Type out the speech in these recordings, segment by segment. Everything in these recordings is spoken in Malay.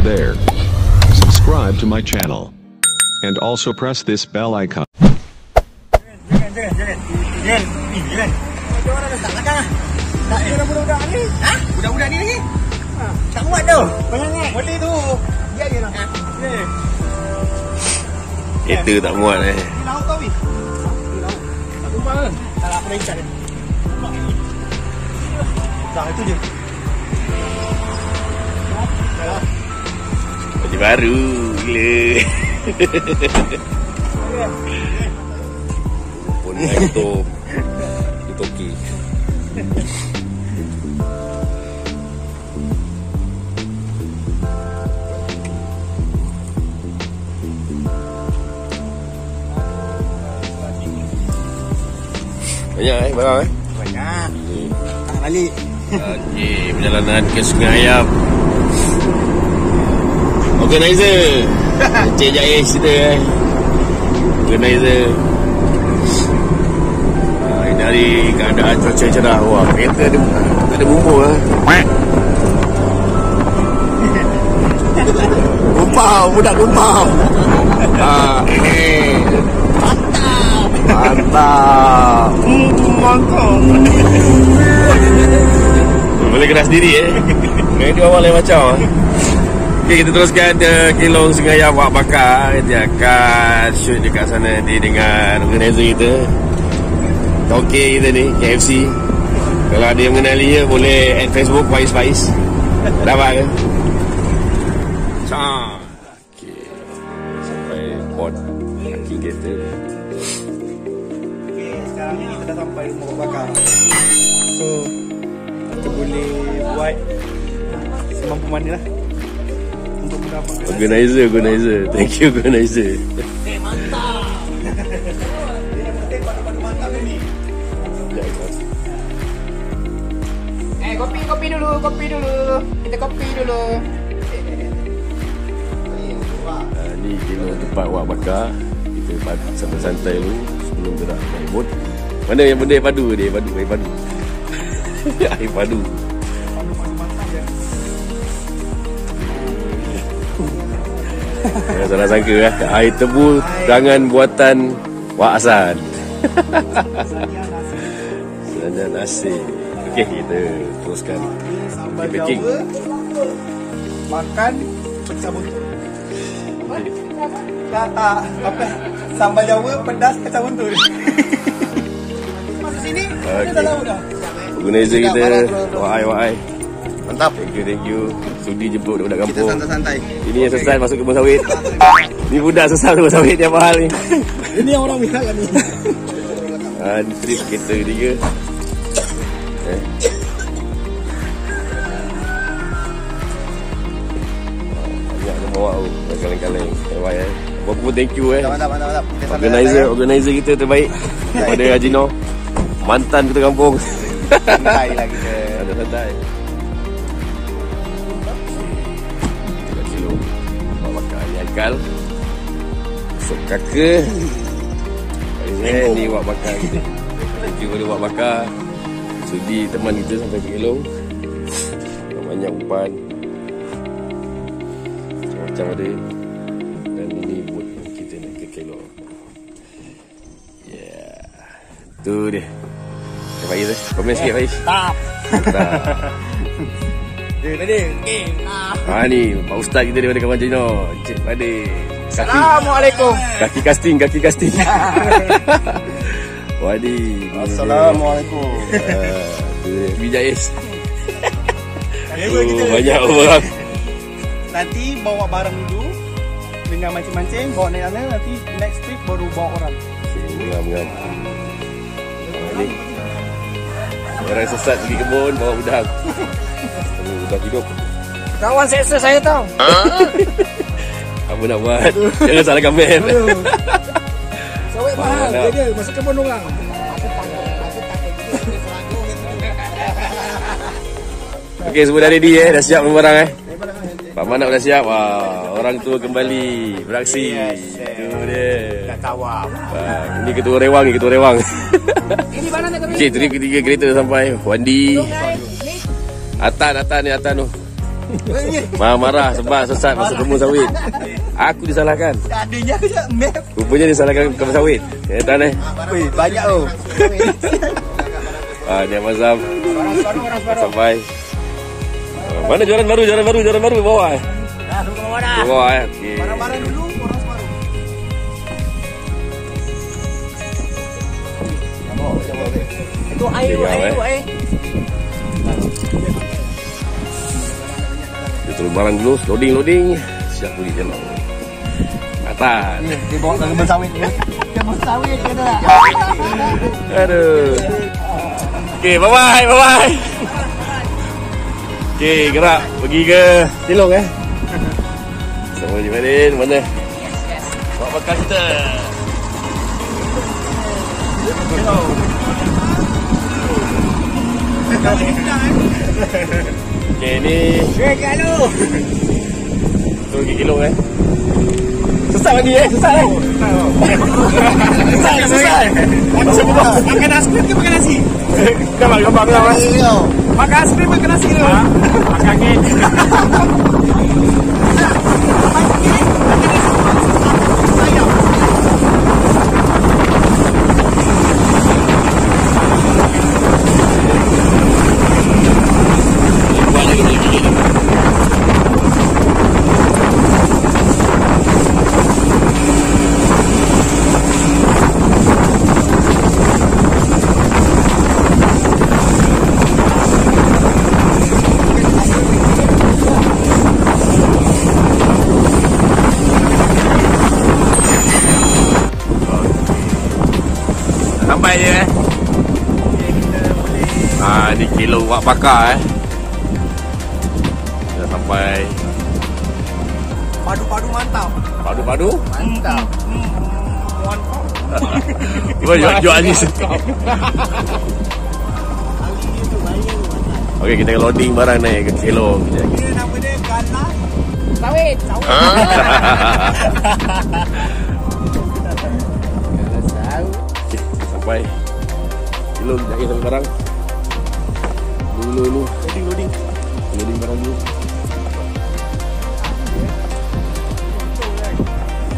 already there, subscribe to my channel. And also press this bell icon. Jangan, jangan, jangan. Jangan, ni, jangan. Ada orang dah tak belakang lah. Tak ada budak-budak ni. Ha? Budak-budak ni lagi? Ha. Tak muat tu. Banyak Boleh tu. Ya, ya lah. Ya. Kereta tak muat eh. Ni lauk kau, Wih. Ni lauk. Tak tumpah ke? Tak lah, aku dah ikat dia. Tak, itu je. Baju baru gila. Pun motor. Itu okey. Banyak eh barang eh. Banyak. Tak balik. Okey, perjalanan ke Sungai Ayam. Organizer. Encik Jais kita eh. Organizer. Ah, ini hari keadaan cuaca cerah. Wah, kereta ada ada bumbu ah. Gumpau, budak gumpau. Ah, eh. Mantap. Mantap. Boleh gerak sendiri eh. Main dia awal lain macam. ah. Okay, kita teruskan ke Kilong Sungai Ayam Wak Bakar. Dia akan shoot dekat sana nanti dengan organizer kita. Toke kita ni, KFC. Kalau ada yang mengenali dia, boleh add Facebook Faiz Faiz. Dapat ke? Cah. Okay. Sampai port kaki kereta. Okay, sekarang ni kita dah sampai rumah Bakar. So, kita boleh buat semampu mana lah Organizer, organizer. Thank you, organizer. Eh, kopi, kopi dulu, kopi dulu. Kita kopi dulu. Uh, ni kena tempat wak bakar Kita pad- santai-santai dulu Sebelum gerak naik bot Mana yang benda air padu dia Air padu Air padu Air padu Jangan salah sangka eh. Air tebu Tangan buatan Wak Hasan Sanya nasi Okey kita teruskan sambal packing. Jawa makan kacang buntul. Tak, tak. Apa? Sambal Jawa pedas kacang buntul. Masuk sini, kita Okay. dah tahu dah. Organizer kita. Wahai wahai Mantap. Thank you thank you. Sudi jemput budak Kita kampung. santai-santai. Ini yang sesat masuk kebun sawit. Ni budak sesat kebun sawit Dia mahal ni. Ini yang orang minat kan ni. ha, Ni trip kereta eh. Banyak dia bawa tu Kaleng-kaleng. Terbaik eh. Pun thank you eh. Mantap, mantap, mantap. Kita Organizer Organizer kita terbaik Daripada Haji Noh Mantan kita kampung. Santai lah kita. Ada Haikal Masuk kaka. Hari ni ni wak bakar kita Thank you kepada wak bakar. Sudi teman kita sampai ke Kelong Banyak umpan. Macam-macam ada. Dan ini buat kita nak ke Kelong Yeah Tu dia Faiz. Eh Komen sikit Faiz. Tak. Tak Dia tadi. Eh, tak. Ha ni Pak Ustaz kita daripada Kawan Cina Encik Pade Kaki, Assalamualaikum. kaki casting Kaki casting Wadi Assalamualaikum. Ah, dia. Bijais oh, Banyak orang Nanti bawa barang dulu dengan mancing-mancing, bawa naik sana, nanti next trip baru bawa orang. Ngam ngam Ah, Orang sesat pergi kebun Bawa udang Udang hidup Kawan seksa saya tau. Apa nak buat? Jangan salahkan man Sawit mahal. Mahal. Dia dia masuk kebun orang. Okey semua dah ready eh? Dah siap semua barang eh? Pak Manap dah siap. Wah, Orang tua kembali Beraksi. Itu dia. Tawar. Ah, Ini ketua rewang ni Ketua rewang. Ini mana nak kami? Okey trip ketiga kereta dah sampai Wandi Atan Atan ni Atan tu Marah-marah sebab sesat masuk kebun sawit. Aku disalahkan. Adanya aku cakap map. Rupanya disalahkan kebun sawit. Eh, tak eh. Weh, banyak tu. Ah, dia Mazam. Sampai. Ah, Mana jualan baru, jualan baru, jualan baru bawah eh. Dah, bawah dah. Bawah eh. Okey. Barang-barang dulu. Itu air, air, eh. air. Turun barang dulu, loading loading. Siap beli jalan. Atas. Dia bawa ke kebun sawit ni. Kebun sawit ke tak? Aduh. Okey, bye bye, bye bye. Okey, gerak pergi ke Silong eh. Sama Haji Madin, mana? Bawa bakal kita. Okey, ni Eh, kalau. tu pergi Kilong eh. Sesat lagi eh, sesat eh. Sesat, sesat. Macam apa? Makan asprin ke makan nasi? Gambar, gambar, gambar. Makan asprin makan nasi tu. Makan ni. Bakar eh. Dah sampai Padu-padu mantap. padu-padu. Mantap. Mantap. Cuba jual ni. Okey, kita loading barang naik ke kilo kejap lagi. Dia nama dia ganas. Sawit. Sawit. Okey, sampai kilo kejap lagi sampai barang. Dulu dulu. Loading loading. Loading barang dulu.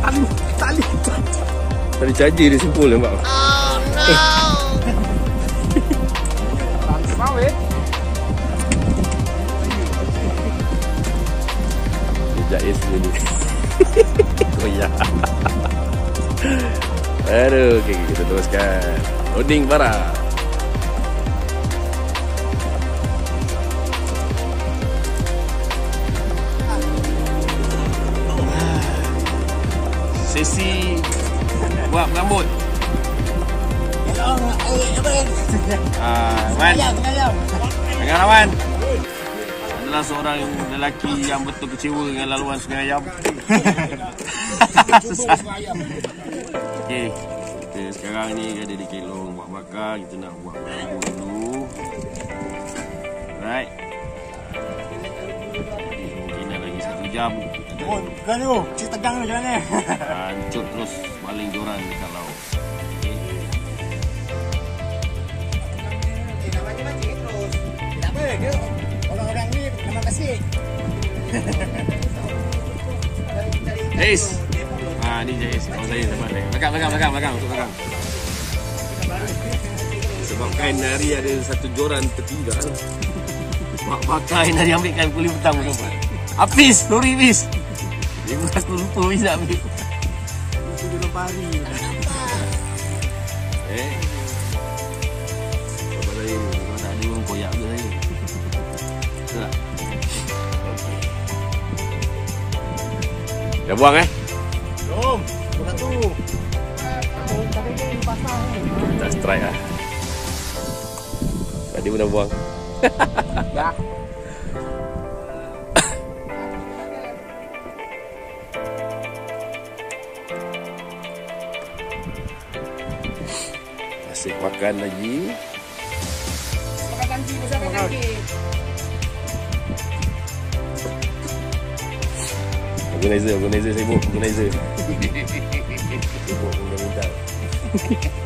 Aduh, tali. Tadi charger dia simpul nampak. Sawit. Sekejap ya semua ni Oh ya Aduh okay, okay, kita teruskan Loading barang Sesi Buat rambut Ah, Wan Wan adalah seorang lelaki yang betul kecewa dengan laluan Sungai Ayam. Okey. Kita sekarang ni ada di Kelong buat bakar, kita nak buat rambut dulu. Right. Mungkin lagi satu jam Oh, bukan tu. Cik tegang tu macam mana? hancur terus baling joran dekat laut. Okey. Tak apa, dia orang-orang ni memang kasih. Jais. Ha ni Jais. Kawan saya tempat dia. Belakang belakang belakang belakang masuk belakang. Sebab kain nari ada satu joran tertinggal. Mak bakar kain nari ambil kain kulit petang sempat. Habis, lori habis. Dia bukan aku lupa habis nak ambil. Itu dulu pari. Eh. Apa saya ni? Kalau tak ada orang koyak juga saya. Betul tak? Dah buang eh? Jom. Bukan tu. Tak strike lah. Tadi pun dah buang. Ya. Asyik makan lagi. Makan kanji, makan kanji. Organizer, organizer sibuk, organizer. sibuk minta-minta.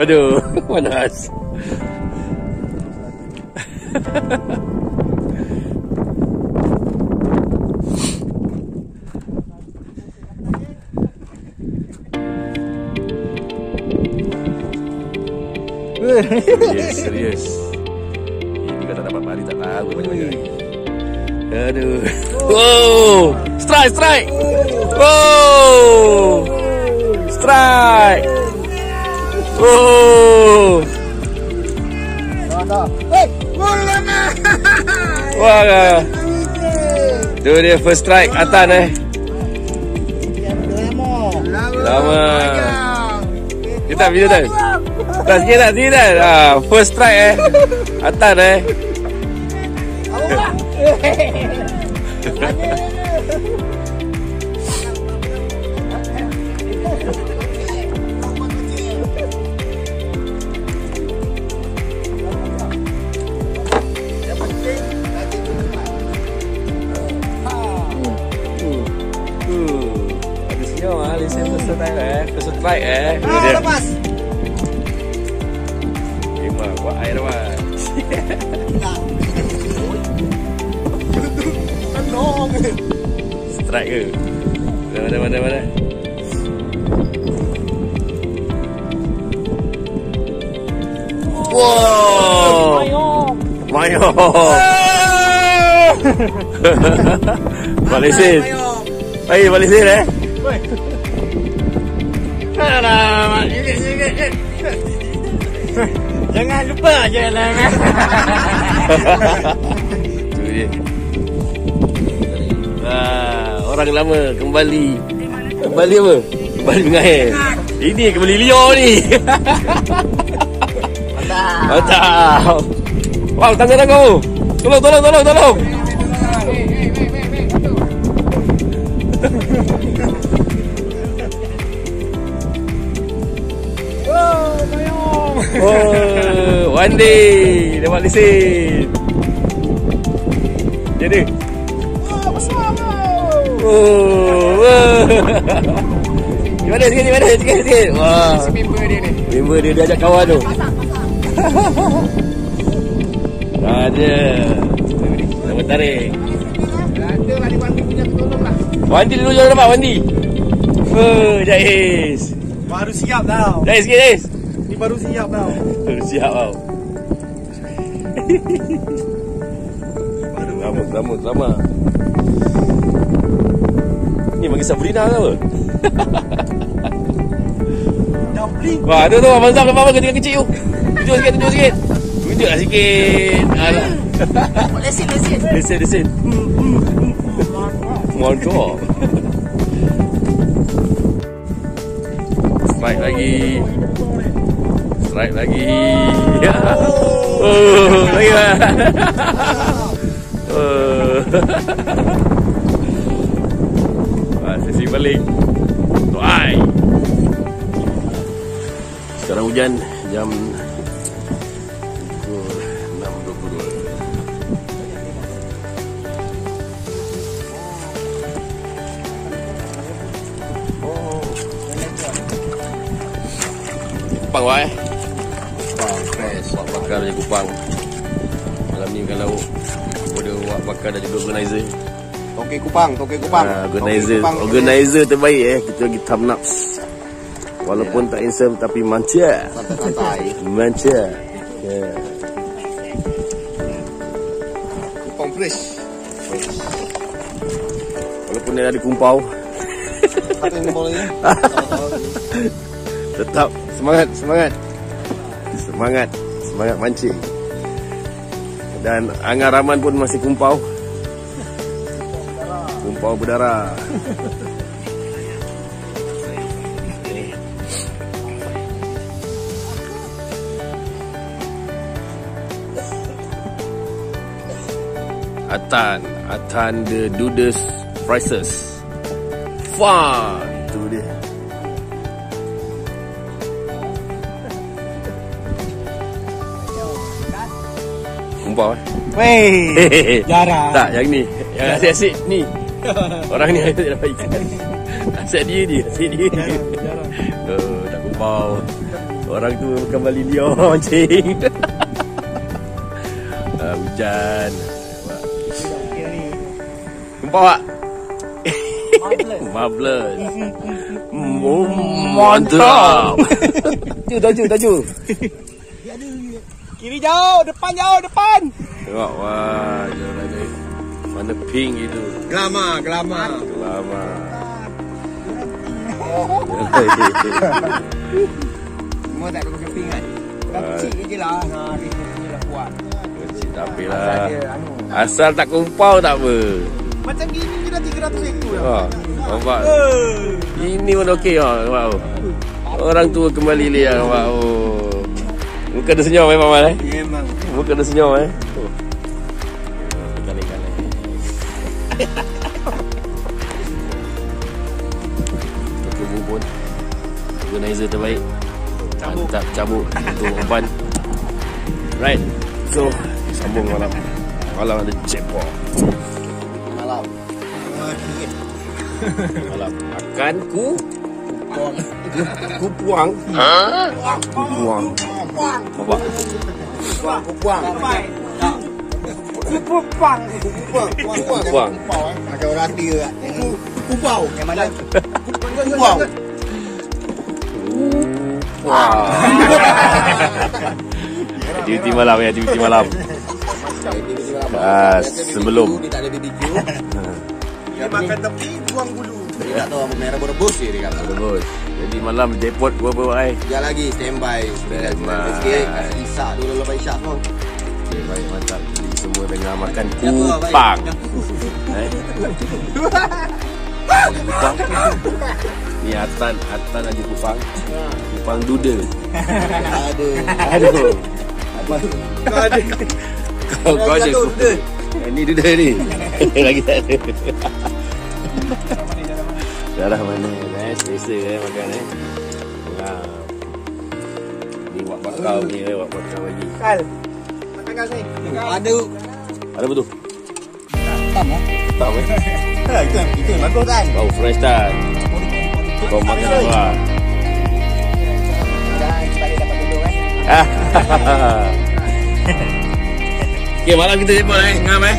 Aduh, panas. serius, serius. Ini kata dapat tak tahu. Aduh. Wow. Strike, strike. Wow. Strike. Oh. Wah. Tu dia first strike Atan eh. Lama. Kita video tu. Tak sikit tak sikit tak. Ah, first strike eh. Atan eh. ah, lesen first strike eh. First strike eh. Ah, dia. lepas. Lima, buat air dah. Tenang. Strike ke? Mana mana mana mana. Wow. Mayo. Balik sin. Baik balik sin eh. Alamak. Jangan lupa jalan. Tu dia. Ah, orang lama kembali. Kembali apa? Kembali mengair. Ini kembali liar ni. Mantap. Wow, tangan aku. Tolong, tolong, tolong, tolong. One day dapat lesen. Jadi. Oh, wah. Gimana sikit, gimana sikit, sikit. Wah, Member dia ni. member dia dia ajak kawan tu. Ada. Nama tarik. Ada lah di Wandi punya tolong lah. Wandi dulu jangan nampak Wandi. Oh, Jais. Baru siap tau. Jais sikit, Jais. Ni baru siap tau. Siap tau. Selamat, selamat, selamat. Ni bagi Sabrina ke apa? Dumpling. Wah, tu tu Abang Zam nampak apa ketika kecil tu. Tunjuk sikit, tunjuk sikit. Tunjuklah sikit. Alah. Lesin, lesin. Lesen, lesen. Mantap. Strike lagi. Strike lagi. Ya. Oh, lagi lah. Oh. Ah, sesi balik. Tuai. Sekarang hujan jam pukul 6.22. kupang. Malam ni kalau pada wak bakar dan juga organizer. Okey kupang, okey kupang. Ah, organizer, organizer terbaik eh. Kita lagi thumb up. Walaupun tak handsome tapi. Santai. Manja. Ya. Kupang fresh. Walaupun dia ada kumpau, yang boleh ya. tetap semangat, semangat. Semangat, semangat mancing. Dan Angar Rahman pun masih kumpau. Kumpau berdarah. Atan, Atan the Dudes Prices. Fun. Itu dia. Kumpau eh. Weh. Jarang. tak, yang ni. Yang asyik-asyik ni. Orang ni asyik dapat ikan. Asyik dia ni, asyik dia ni. Oh, tak kumpau. Orang tu kembali dia mancing. ah, hujan. Kumpau tak? Marvelous. Oh, mantap. Taju, taju, taju. Kiri jauh, depan jauh, depan. Tengok, wah, jalan ni. Mana pink itu. Gelama, gelama. Lama. Semua tak ada keping kan? Kecil je lah. Ha, dia ni lah kuat. Kecil tak apa Asal lah. dia anu. Asal tak kumpau tak apa. Macam gini je dah 300 ekor dah. Ha, nampak? Eh. Ini pun okey nampak oh. Orang tua kembali lihat nampak oh. Muka dia senyum eh Mamal eh. Memang. Muka dia senyum eh. Oh. Kali-kali. Muka bubun. Organizer terbaik. Mantap cabut untuk umpan. Right. So, sambung malam. Malam ada jackpot. Malam. Malam akan ku ku puang. Ha? Ku Bapak. Kuang, kuang. Kupang. Kupang. Kuang. Macam orang dia kat. Kupau. Yang mana? Kupau. Wah. Duty malam ya, duty malam. Ah, sebelum. Dia tak ada BBQ. Dia makan tepi, buang bulu. Dia tak tahu apa merah berebus dia kata. Bagus. Jadi malam depot gua bawa ai. Sekejap lagi standby. Standby. Sikit. Kasih isak dulu lepas isyak tu. Okay, baik mantap. Jadi semua tengah makan kupang. Eh? Kupang. Ni Atan, Atan ada kupang. Kupang duda. Ada. Aduh. Kau ada. Kau kau ada kupang. Eh, Ni duda ni. Lagi tak ada. Darah mana eh? Selesa eh makan eh. Ni wak bakau ni eh, wak bakau lagi. Kal. Makan kat sini. Ada. Ada betul? Tam ah. Tak eh. Ha, itu itu yang bagus kan. Bau fresh tak? Kau makan apa? Jangan balik dapat dulu kan. Okay, malam kita jemput eh. Ngam eh.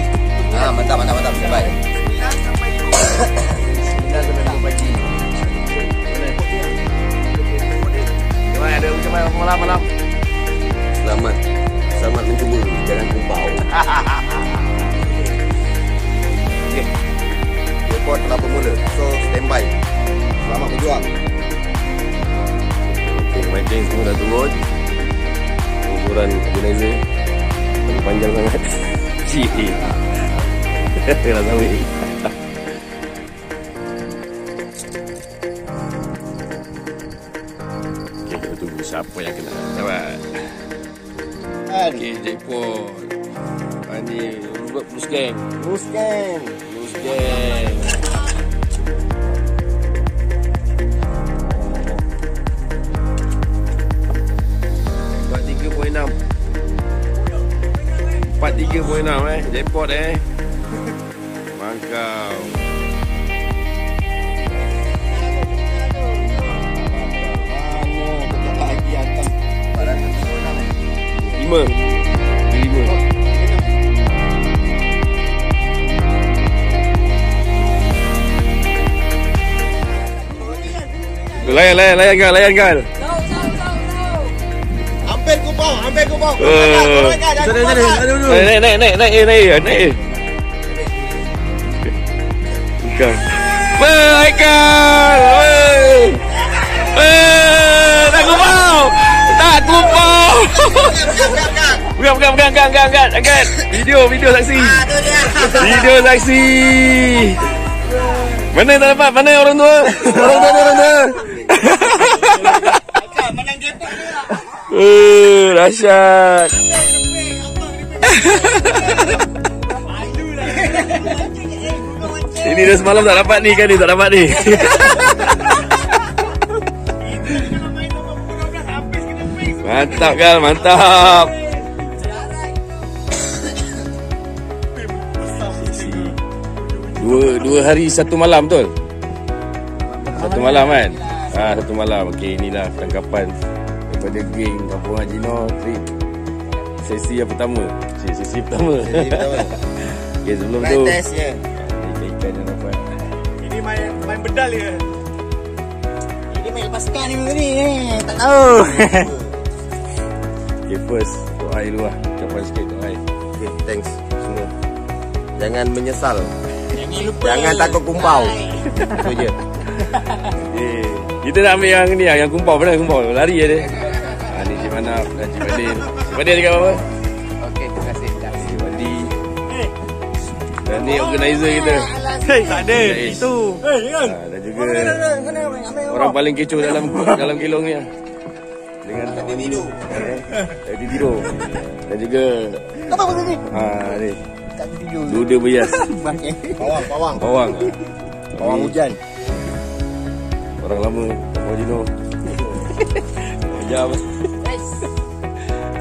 Ah, mantap mantap mantap. Baik. Malam malam? Selamat. Selamat mencuba. Jangan kumpau. Okey. Report telah bermula. So, standby. Selamat berjuang. Okay, mancing semua dah turun. Ukuran organizer. Panjang sangat. Cik. Dah sampai. Jackpot. Ah, ni, buat plus gang. Terus kan. Plus gang. Empat tiga poin enam. Empat tiga poin enam eh. Jackpot eh. Layan, layan, layan kan, layan. Hampir hampir kumpau. Eh. Sana sana, aduh aduh. Naik, naik, naik, naik, naik, naik, naik. Ikan. Ikan. Eh, tak kupau. Tak kupau. Bukan, bukan, bukan, bukan, bukan, bukan, bukan. Video, video saksi. Video saksi. Mana tak dapat? Mana orang tua? Orang tua, orang tua. Eh, Rasyat Ini dah semalam tak dapat ni kan ni Tak dapat ni Mantap kan Mantap Dua, dua hari satu malam betul? Satu malam kan? Ah ha, satu malam. Okey inilah tangkapan daripada geng Kampung Haji Noh trip sesi yang pertama. Sesi, sesi pertama. Jadi pertama. Okey sebelum Try tu test je. ah, ikan-ikan yang dapat. Ini main main bedal je. Ini main lepaskan ni ni. eh. Tak tahu. Okay first doa dulu lah. Ucapan sikit doa. Okay, thanks semua. Jangan menyesal. Jangan lupa. Jangan takut kumpau. Itu je. Eh, kita nak ambil yang ni lah, yang kumpau. Mana kumpau? Lari je dia. Manap dan Cik Fadil. Cik Fadil cakap apa? Okey, terima kasih. Cik Wadi. Dan ni organizer kita. Hei, tak ada. Itu. Hei, jangan. Ha, dan juga orang paling kecoh dalam dalam kilong ni. lah. Dengan tadi tidur. Tadi tidur. Dan juga Apa pasal ni? ha ni Tak tidur. duda bias. Pawang, pawang. Bawang. Pawang Ni hujan. Orang lama Kampung Jino. Jam.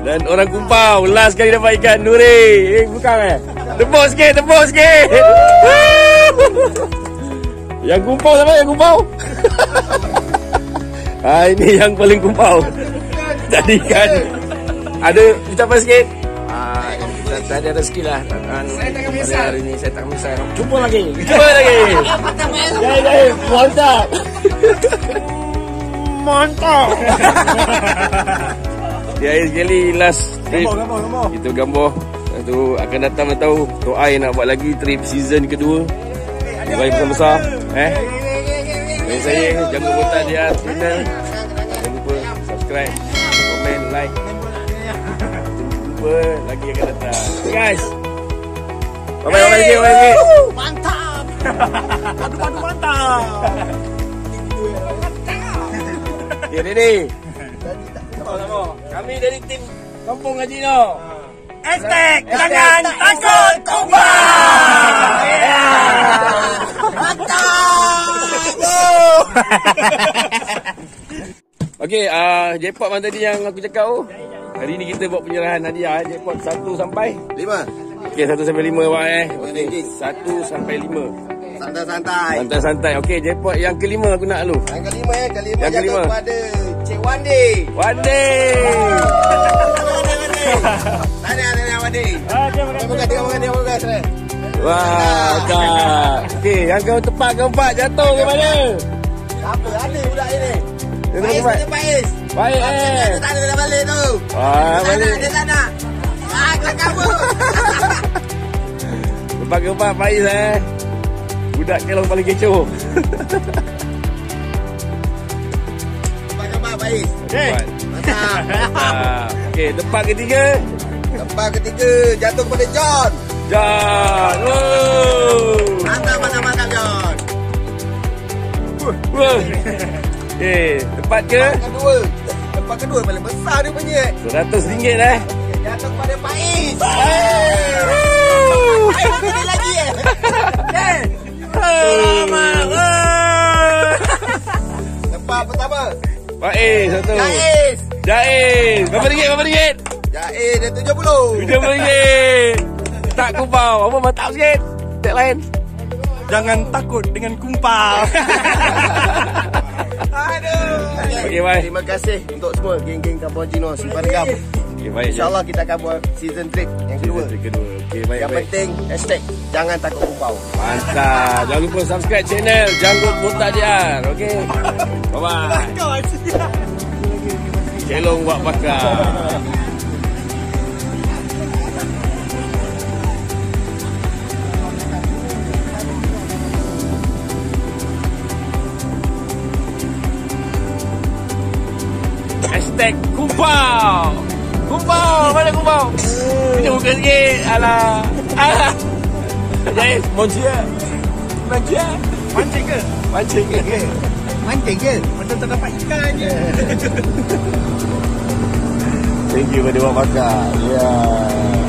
Dan orang kumpau Last kali dapat ikan Nuri. Eh bukan eh. Tepuk sikit Tepuk sikit. Yang kumpau siapa? Yang kumpau? Ha, Ini yang paling kumpau. Jadi kan Ada ucapan sikit? Ah, saya ada rezeki lah. Pada hari ini saya tak menyesal. Cuba lagi. Cuba lagi. Jai jai Mantap. Mantap Di akhir sekali Last trip. Gambar, gambar, gambar. Kita gambar Lepas tu akan datang nak tahu. Tok Ai nak buat lagi trip season kedua. Baik besar-besar Eh? Dari saya Jangan lupa tak dia channel. Jangan lupa subscribe Komen like. Jumpa lagi akan datang. Guys! Bye bye bye bye bye bye Mantap. Padu-padu mantap. Ya Dede Kami dari tim Kampung Haji No Hashtag jangan takut kumpul. Okey, uh, jackpot mana tadi yang aku cakap tu? Hari ni kita buat penyerahan hadiah eh. Jackpot 1 sampai Lima. Okey, 1 sampai 5 Wak eh. Okey. 1 sampai 5. Santai-santai. Santai-santai. Okey, jackpot yang kelima aku nak lu. Yang kelima ya, kelima Yang jatuh kelima. kepada Cik Wandi. One day. Wandi. Terima kasih, terima kasih, terima kasih. Wah, kak. Okey, yang kau tepat keempat jatuh ke mana? Apa ada budak ini? Dia Pais, tempat. dia Pais. Baik eh. tak ada dah balik tu. Wah, tak balik. Dia tak nak. Ah, kelakar apa? Tempat keempat Faiz eh. Budak kelong paling kecoh. Tempat. Mantap. Okey, tempat ketiga. Tempat ketiga jatuh kepada John. John. Oh. Mantap, mantap, mantap John. Eh, tempat ke? Tempat kedua. Tempat kedua paling besar dia punya. RM100 eh. Jatuh kepada. Hey. Pais ada lagi eh. Eh. Tempat pertama. A satu. Jais. Jais. Berapa ringgit? Berapa ringgit? Jais dia 70. RM70. ringgit. Tak kupau. Apa mantap sikit? Tak lain. Jangan takut dengan kumpul. Aduh. Okey, bye. Terima kasih untuk semua geng-geng Kampung Cino Simpan. Okey, baik. InsyaAllah kita akan buat season trip yang kedua. Yang kedua. Okey, baik, Yang baik. penting hashtag jangan takut kumpau. Mantap. Jangan lupa subscribe channel Janggut Mutajian. Okey. Bye-bye. Celong buat bakar. Hashtag kumpau. Kumpau. Mana kumpau? Ini bukan sikit. Alah. Alah. Jadi, manusia. Manusia. Mancing ke? Mancing ke? Mancing ke? Macam tak dapat ikan je. Thank you pada Bakar. Ya. Yeah.